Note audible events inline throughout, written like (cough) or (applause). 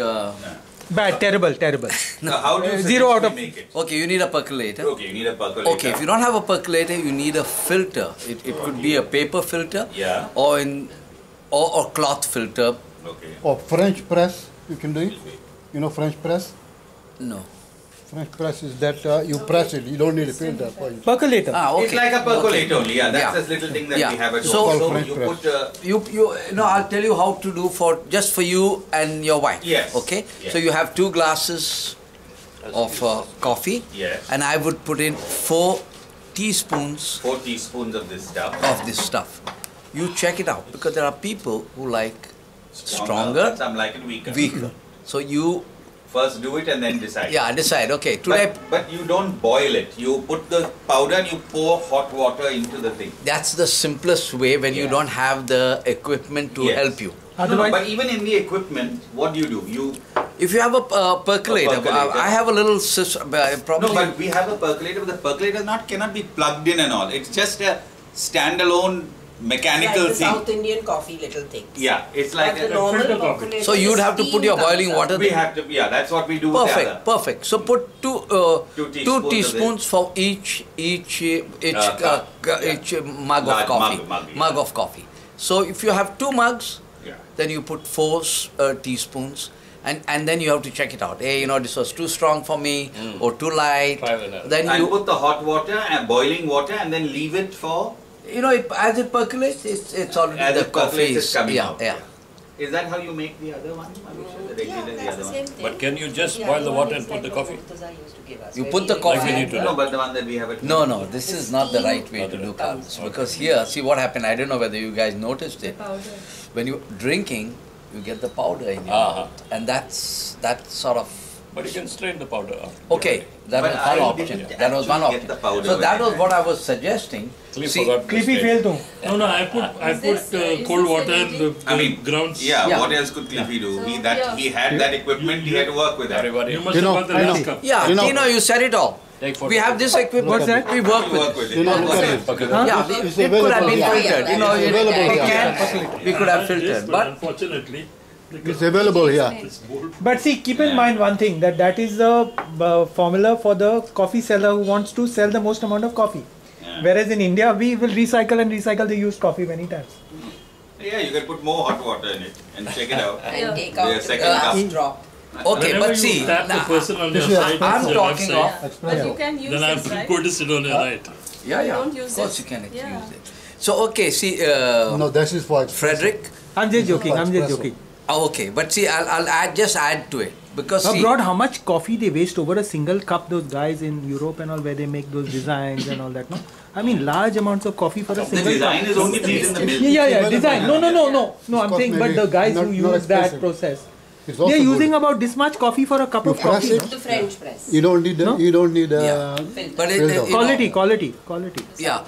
Uh, Bad, terrible, terrible. (laughs) So how do you Uh, zero out of- make it? okay, you need a percolator. Okay, you need a percolator. Okay, if you don't have a percolator, you need a filter. It, it could be a paper filter Yeah. or in or, or cloth filter. Okay. Or French press, you can do it. You know French press? No. French press is that uh, you press it, you don't need a filter for it. Percolator. Ah, okay. It's like a percolator only, yeah. That's Yeah. this little thing that Yeah. we have at So- home. Called So French you press. put uh, You, you, no, I'll tell you how to do for just for you and your wife. Yes. Okay. Yes. So you have two glasses of uh, coffee. Yes. And I would put in four teaspoons four teaspoons of this stuff. of this stuff. You check it out because there are people who like stronger, Some like it weaker. weaker. So you, First do it and then decide. yeah, decide. Okay, today But, but you don't boil it. You put the powder and you pour hot water into the thing. that's the simplest way when you don't have the equipment to Yes. help you. No, no, but even in the equipment, what do you do? You If you have a uh, percolator, A percolator. uh, I have a little sys- uh, probably. no, but we have a percolator, but the percolator not cannot be plugged in and all. It's just a standalone mechanical like thing. South Indian coffee little thing. Yeah, it's like But the a, normal coffee. So you'd have to put your boiling out. water we have to. Yeah, that's what we do. Perfect, other. perfect. So put two uh, Two two teaspoons of teaspoons for each each each Uh, uh, cup, yeah. each uh, mug Large of coffee mug, mug, yeah. of coffee. So if you have two mugs, Yeah. then you put four uh, teaspoons. And, and then you have to check it out. Hey, you know, this was too strong for me or too light. Try vanilla. Then And you, put the hot water and boiling water and then leave it for you know, it, as it percolates, it's, it's already as the it coffee percolates, is coming yeah, out. yeah. Is that how you make the other one? Abhishek? The Yeah, regular, the that's other the one? thing. But can you just Yeah, boil the water and put like the what coffee? Murtaza used to give us, You put the coffee Like we grind need to No, but the one that we have at No, no, this is not the right way to do at this because here, see what happened. I don't know whether you guys noticed it. When you're drinking, you get the powder in your Uh-huh. mouth, and that's that sort of But you can strain the powder after. okay. That But was one I option. That was one option. get the powder So that was what I was suggesting. Cliff See, forgot Cliffy failed to. No, no, I put I put uh, uh, cold water, the, the I mean, grounds. Yeah, Yeah. what else could Cliffy do? He that yeah. he had that equipment. He had to work with that. Everybody. You must You have know, got the last cup. yeah, You know- Tino, you said it all. Take photo. We have this equipment. What's that? We work with. work it. You know, What look was at it? it. Huh? Yeah, It's we, it could have been filtered. You know, it, we yeah. can. We could have filtered, but but unfortunately, It's available here. But see, keep in mind one thing that that is the uh, formula for the coffee seller who wants to sell the most amount of coffee. Yeah. Whereas in India, we will recycle and recycle the used coffee many times. Yeah, you can put more hot water in it and check it out. (laughs) And take out the second last cup. drop. okay. Whenever But you see, tap the person on This your side, I'm on your talking website, of. But you can use Then I this, have right? put it on your right. yeah, yeah. Don't Of course, it. you can use it. So okay, see, uh, No, this is for. Frederick. I'm just joking. I'm just joking. Oh, okay, but see, I'll, I'll add just add to it because see, Abroad, how much coffee they waste over a single cup? Those guys in Europe and all, where they make those designs and all that. No, I mean large amounts of coffee for a The single design cup. is only made in the milk. Yeah, yeah, yeah. Design. No, no, no, no. No, I'm saying, but the guys not- who use that process, they're using good. about this much coffee for a cup You of press coffee. it. The French press. You don't need. No? You don't need. Uh, Yeah. But it, it, you know, Quality, quality, quality. yeah,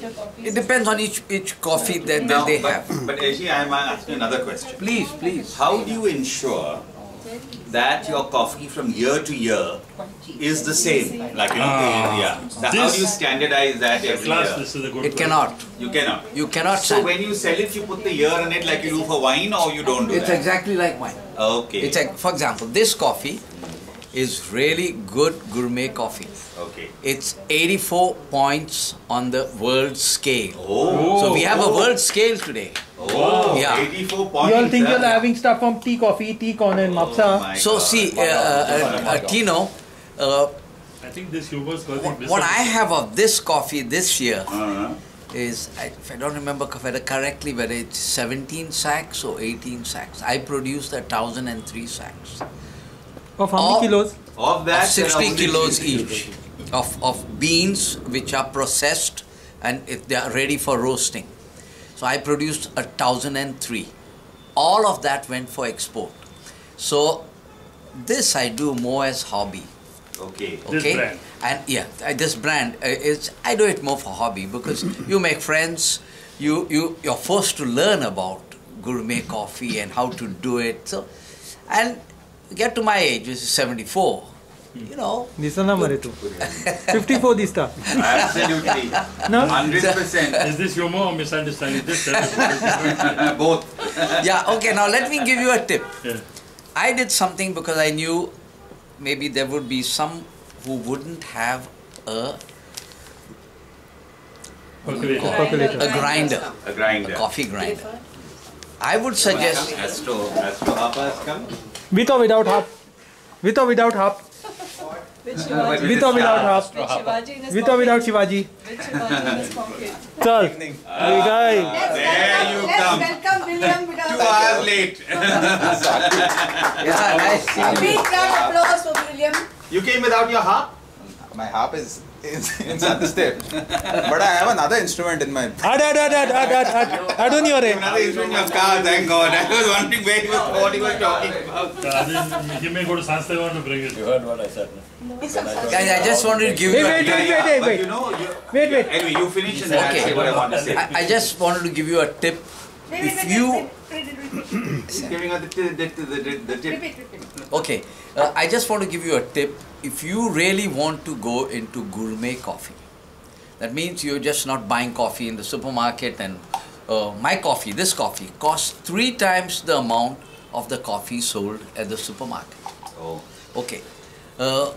South coffee Filter coffee. it depends on each each coffee that, that Now, they but, have. but actually, I am asking another question. Please, please. How do you ensure that your coffee from year to year is the same? Like, you know, Ah. yeah. So how do you standardize that every Class, year? this is a good It question. cannot. You cannot. You cannot. So sand- when you sell it, you put the year on it like you do for wine, or you don't do it. It's that? exactly like wine. Okay. It's like, for example, this coffee is really good gourmet coffee. okay. It's 84 points on the world scale. Oh. So we have a world scale today. Oh. Yeah. 84 points. You all think you're having stuff from tea coffee, tea corner, and Oh mapsa. my So God. see, uh, uh, uh, Tino, uh, I think this humor's what, what I have of this coffee this year Uh-huh. is, I, if I don't remember co- correctly, whether it's 17 sacks or 18 sacks. I produced a thousand and three sacks. Of how All- many kilos? Of that, of 60 kilos each of, of beans which are processed and if they are ready for roasting. So I produced a thousand and three. All of that went for export. So this I do more as hobby. Okay. This Okay, brand. and yeah, this brand uh, is I do it more for hobby because (laughs) you make friends, you you you're forced to learn about gourmet coffee and how to do it. So, and get to my age, which is seventy four. Hmm. You know, This is number two. 54 this stuff. Absolutely. No? 100%. Is this humor or misunderstanding? Just tell us. Both. yeah. Okay, now let me give you a tip. Yeah. I did something because I knew maybe there would be some who wouldn't have a, Percolator. Percolator. a grinder, A grinder. a coffee grinder. I would suggest Astro, Astro Hapa has come. With or without hop? With or without hop? With But Shivaji, With or without hop? with Shivaji With or without. Shivaji? With Shivaji in his. Chal. Hey guys. Ah, there you come. welcome William Two hours late. (laughs) yeah, (laughs) nice seeing you. Big round of applause for William. You came without your harp? My harp is is (laughs) inside the step. but I have another instrument in my. Ad ad ad ad ad ad ad ad on your Another instrument of car, thank God. I was wondering where he was, what he was talking about. Uh, then he may go to Sansthavan to bring it. You heard what I said. no? Guys, I just wanted to give Wait, you. wait, A, wait, wait, wait. you know, Wait, wait. anyway, you finish and then I'll say what I want to say. I, I just wanted to give you a tip. Wait, If wait, wait, you wait, wait, Okay, uh, I just want to give you a tip. If you really want to go into gourmet coffee, that means you're just not buying coffee in the supermarket and uh, my coffee, this coffee, costs three times the amount of the coffee sold at the supermarket. Oh. Okay, uh,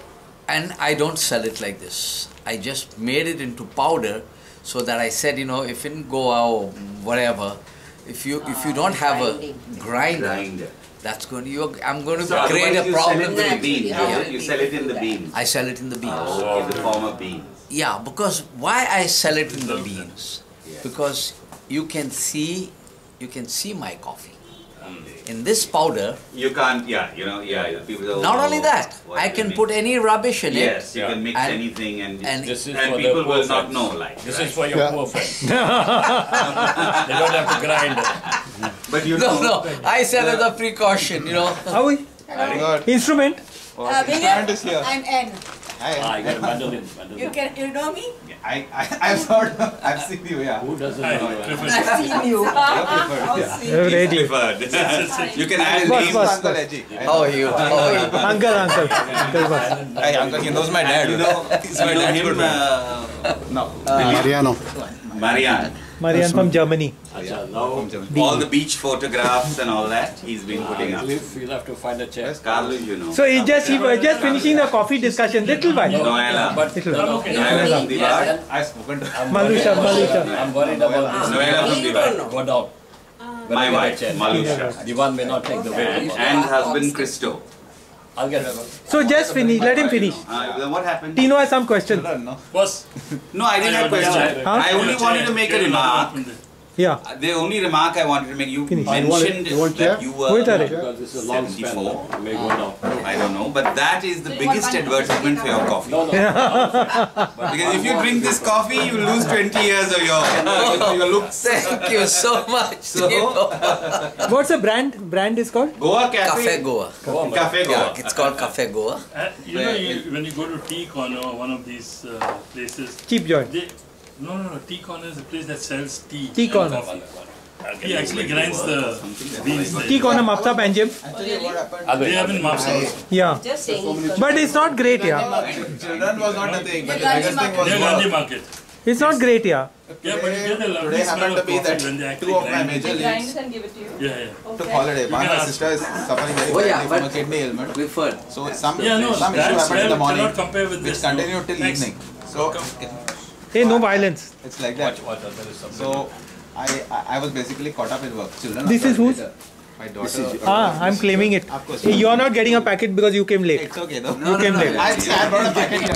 and I don't sell it like this. I just made it into powder so that I said, you know, if in Goa or whatever, if you if you don't have a grinder, Grinder. that's going to you. I'm going to So create a problem sell it in the beans. Yeah. You, you sell it in the beans. I sell it in the beans. Oh, in the form of beans. Yeah, because why I sell it in the beans? Yes. Because you can see, you can see my coffee. In this powder, You can't, yeah, you know, yeah, the people don't not know only that, I can mean. put any rubbish in it. Yes, you Yeah. can mix And- anything and, and- This is and for people the poor will not know, like. This right? is for your Yeah. poor friends. (laughs) they don't have to grind it. But you it. No, know, no, I sell as a precaution, you know. How we? Very good. Instrument? Well, Uh, instrument is here. I'm N. Ah, Hi. you got a mandolin. You can, you know me? I, I, (laughs) I've sort of, I've seen you, yeah. Who doesn't Hi, know? Clifford. I've seen you. preferred, yeah. You're ready. preferred. you can add Bus, names. bus. Uncle Edgy. How are you? How you? (laughs) Uncle, uncle. Uncle bus. Hey, uncle, he knows my dad. You know, He's my you know dad's him, good friend. uh, No. Mariano. Marianne. Marian from Germany. Acha, now All the beach photographs and all that he's been putting up. we'll have to find a chair. Carlos, you know. So he's just he was just finishing the coffee discussion. Little while. Noella. But Little no, no, while. Noella from Yeah, Divar. yeah. I've spoken to I'm Malusha, Malusha. I'm worried about this. Noella from Divar. Go down. My I get a wife, chair. Malusha. Divan may not take the weight. And husband Christo. I'll get it. So just finish. Let him finish. Uh, what happened? Tino has some questions. no? Boss. No, I didn't have question. Huh? I only wanted to make a remark. Yeah. The only remark I wanted to make, you Finish. mentioned You want that chair? you Wait, were, Are. Because this is a long span. 74. You may go down. I don't know, but that is the biggest advertisement for your coffee. No, no. (laughs) Because if you drink this coffee, you lose 20 years of your, (laughs) your looks. Thank you so much. (laughs) So, What's the brand? Brand is called? Goa Cafe. Cafe Goa. Cafe Goa. Yeah, it's called Cafe Goa. Uh, you know, you, when you go to Tea Corner or one of these uh, places, Cheap joint. they, no, no, no, Tea Corner is a place that sells tea. Tea Corner. He actually grinds the beans. Tea corner Mapsa Panjim. Actually, what happened? They have in Mapsa. Yeah. Just saying. But it's not great, yeah. Children was not the thing, but the biggest thing was Near Gandhi. Market. It's not great, yeah. Yeah, but you get the lovely Today smell happened to of be coffee that when they actually two of my grind it. major They grind leagues it and give it to you. Yeah, yeah. took holiday. My sister is suffering very Oh, yeah, badly from a kidney ailment. We've heard. So some, Yeah, no, some issue that happened in the morning, cannot compare with which this, no. continued till Thanks. evening. So it, Hey, no violence. it's like that. Watch, watch, there is something. So I, I I was basically caught up in work. Children. This is whose? later. My daughter. Ah, I'm claiming it. Of course. Hey, you're not getting a packet because you came late. It's okay though. You came late. I, I brought a packet here.